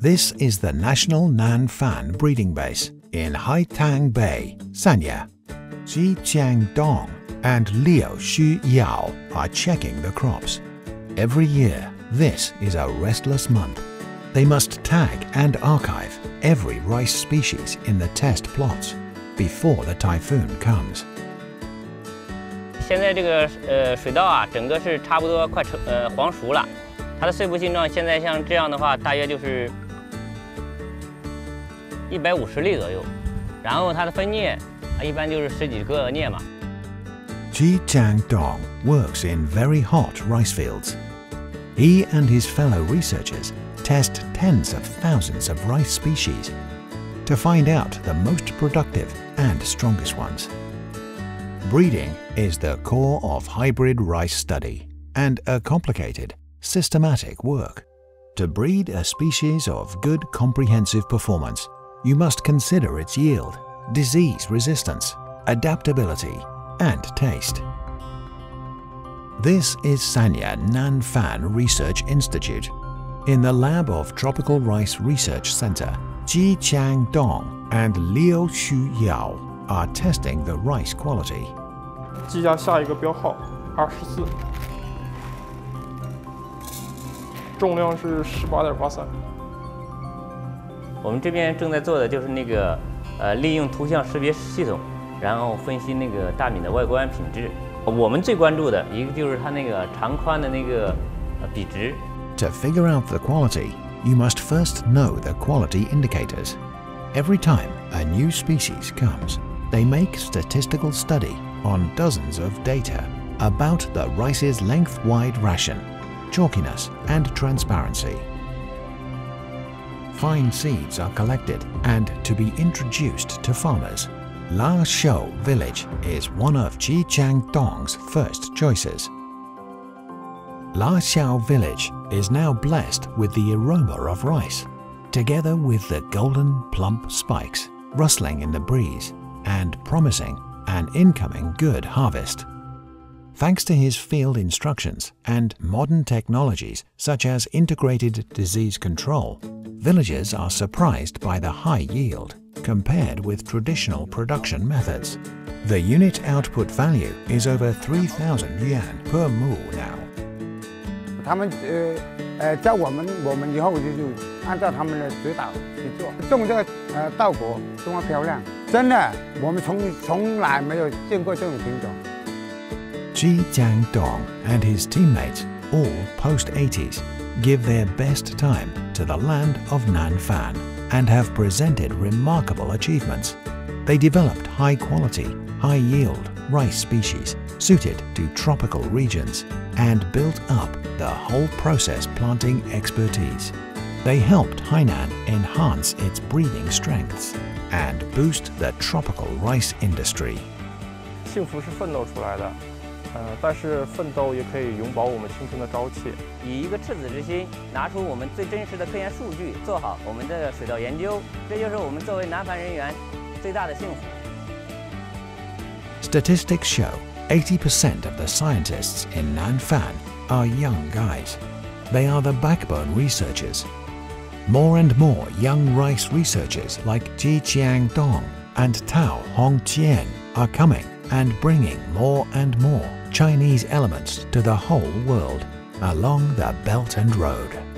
This is the National Nanfan breeding base in Haitang Bay, Sanya. Ji Jiangdong and Liu Xu Yao are checking the crops. Every year, this is a restless month. They must tag and archive every rice species in the test plots before the typhoon comes. 现在这个呃水稻啊，整个是差不多快成呃黄熟了。它的碎布性状现在像这样的话，大约就是 一百五十粒左右，然后它的分蘖一般就是十几个蘖嘛。Ji Chang Dong works in very hot rice fields. He and his fellow researchers test tens of thousands of rice species to find out the most productive and strongest ones. Breeding is the core of hybrid rice study and a complicated, systematic work to breed a species of good comprehensive performance you must consider its yield, disease resistance, adaptability, and taste. This is Sanya Nanfan Research Institute. In the lab of Tropical Rice Research Center, Ji Chang Dong and Liu Xu Yao are testing the rice quality. 记下下一个标号二十四，重量是十八点八三。 我们这边正在做的就是那个呃，利用图像识别系统，然后分析那个大米的外观品质。我们最关注的一个就是它那个长宽的那个比值。To figure out the quality, you must first know the quality indicators. Every time a new species comes, they make statistical study on dozens of data about the rice's length-wide ration, chalkiness and transparency. Fine seeds are collected and to be introduced to farmers. La Shou village is one of Ji Dong's first choices. La Xiao village is now blessed with the aroma of rice, together with the golden plump spikes rustling in the breeze and promising an incoming good harvest. Thanks to his field instructions and modern technologies such as integrated disease control, villagers are surprised by the high yield compared with traditional production methods. The unit output value is over 3,000 yuan per mu now. 他们呃呃教我们，我们以后就就按照他们的指导去做，种这个呃稻果这么漂亮，真的我们从从来没有见过这种品种。 Ji Jiangdong and his teammates, all post-80s, give their best time to the land of Nanfan and have presented remarkable achievements. They developed high-quality, high-yield rice species suited to tropical regions and built up the whole process planting expertise. They helped Hainan enhance its breeding strengths and boost the tropical rice industry. 幸福是奋斗出来的， 呃，但是奋斗也可以永葆我们青春的朝气。以一个赤子之心，拿出我们最真实的科研数据，做好我们的水稻研究，这就是我们作为南繁人员最大的幸福。Statistics show 80% of the scientists in Nanfan are young guys. They are the backbone researchers. More and more young rice researchers like Ji Qiang Dong and Tao Hongqian are coming and bringing more and more. Chinese elements to the whole world along the Belt and Road.